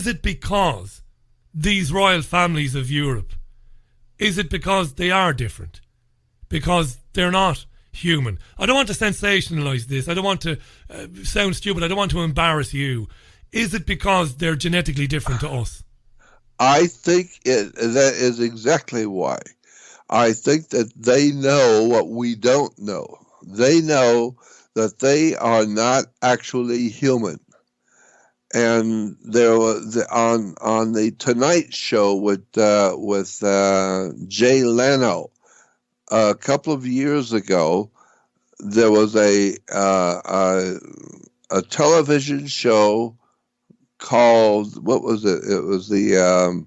is it because these royal families of Europe? Is it because they are different? Because they're not human. I don't want to sensationalize this. I don't want to uh, sound stupid. I don't want to embarrass you. Is it because they're genetically different to us? I think it, that is exactly why. I think that they know what we don't know. They know that they are not actually human. And there was on on the Tonight Show with uh, with uh, Jay Leno a couple of years ago. There was a uh, a, a television show called what was it? It was the um,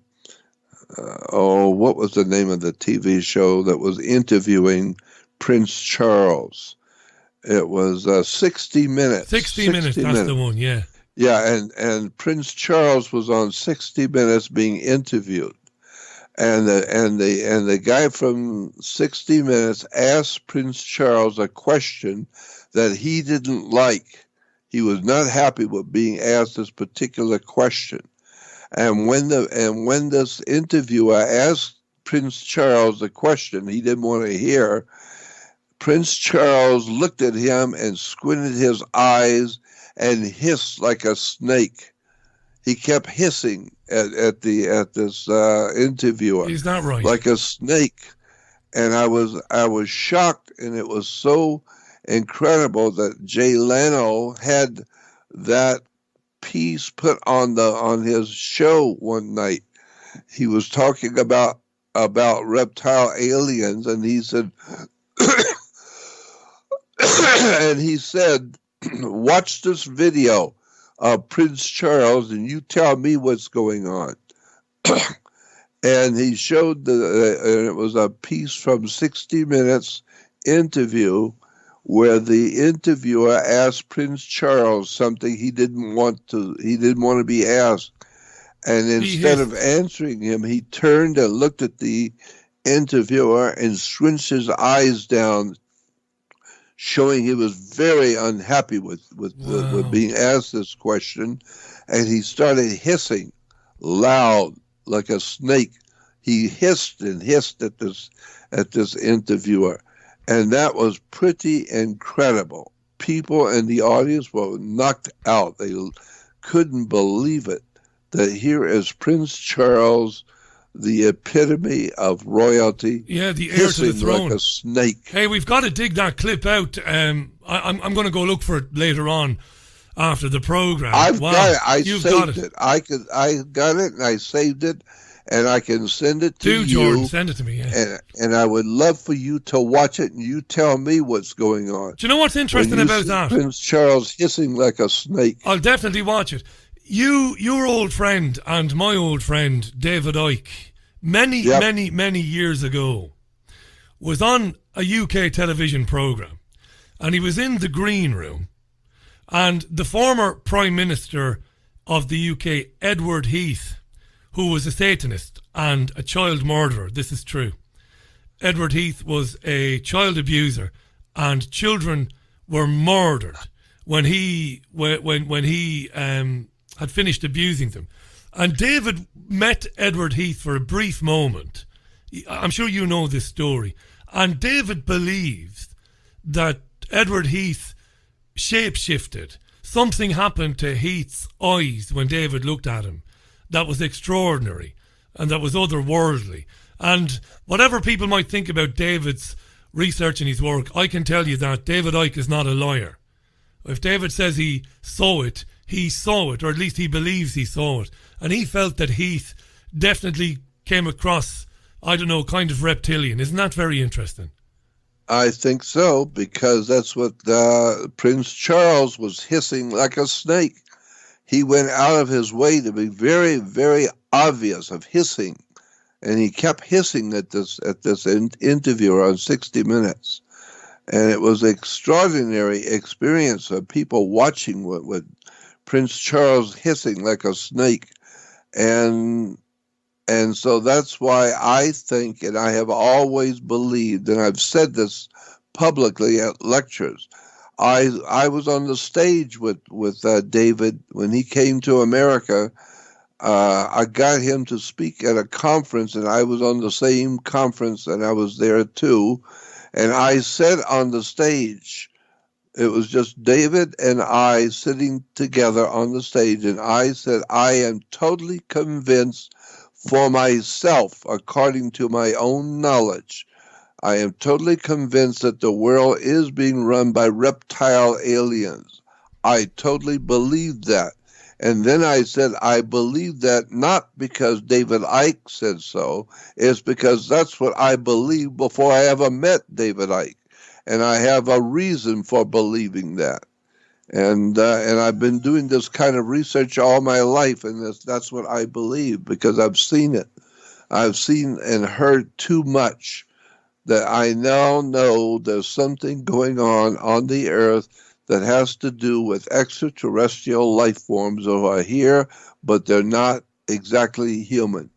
uh, oh, what was the name of the TV show that was interviewing Prince Charles? It was uh, 60 Minutes. 60, 60 Minutes, that's minutes. the one, yeah. Yeah, and, and Prince Charles was on 60 Minutes being interviewed. And the, and the and the guy from 60 Minutes asked Prince Charles a question that he didn't like. He was not happy with being asked this particular question. And when the and when this interviewer asked Prince Charles the question he didn't want to hear, Prince Charles looked at him and squinted his eyes and hissed like a snake. He kept hissing at, at the at this uh, interviewer. He's not right. Like a snake. And I was I was shocked and it was so incredible that Jay Leno had that piece put on the on his show one night. He was talking about about reptile aliens, and he said, and he said, watch this video of Prince Charles, and you tell me what's going on. and he showed the, uh, and it was a piece from 60 Minutes interview where the interviewer asked Prince Charles something he didn't want to he didn't want to be asked. And instead of answering him, he turned and looked at the interviewer and squinched his eyes down, showing he was very unhappy with with, wow. with being asked this question. And he started hissing loud like a snake. He hissed and hissed at this at this interviewer and that was pretty incredible. People in the audience were knocked out. They couldn't believe it that here is Prince Charles, the epitome of royalty. Yeah, the heir to the throne. Like a snake. Hey, we've got to dig that clip out. Um, I, am I'm, I'm going to go look for it later on after the program. I've wow. got it. I You've saved it. it. I could. I got it, and I saved it and I can send it to Do, you. Jordan, send it to me. Yeah. And, and I would love for you to watch it and you tell me what's going on. Do you know what's interesting about that? Prince Charles hissing like a snake. I'll definitely watch it. You, your old friend, and my old friend David Icke, many, yep. many, many years ago, was on a UK television program, and he was in the green room, and the former Prime Minister of the UK, Edward Heath who was a Satanist and a child murderer. This is true. Edward Heath was a child abuser, and children were murdered when he when when he um, had finished abusing them. And David met Edward Heath for a brief moment. I'm sure you know this story. And David believes that Edward Heath shapeshifted. Something happened to Heath's eyes when David looked at him that was extraordinary and that was otherworldly. And whatever people might think about David's research and his work, I can tell you that David Icke is not a liar. If David says he saw it, he saw it, or at least he believes he saw it. And he felt that Heath definitely came across, I don't know, kind of reptilian. Isn't that very interesting? I think so, because that's what uh, Prince Charles was hissing like a snake he went out of his way to be very, very obvious of hissing, and he kept hissing at this at this in, interviewer on 60 Minutes, and it was an extraordinary experience of people watching with, with Prince Charles hissing like a snake, and and so that's why I think, and I have always believed, and I've said this publicly at lectures I I was on the stage with with uh, David when he came to America uh, I got him to speak at a conference, and I was on the same conference, and I was there too. And I said on the stage, it was just David and I sitting together on the stage, and I said, I am totally convinced for myself, according to my own knowledge. I am totally convinced that the world is being run by reptile aliens. I totally believe that. And then I said, I believe that not because David Icke said so, it's because that's what I believed before I ever met David Icke. And I have a reason for believing that. And uh, and I've been doing this kind of research all my life, and that's, that's what I believe because I've seen it. I've seen and heard too much that I now know there's something going on on the earth that has to do with extraterrestrial life forms over here, but they're not exactly human.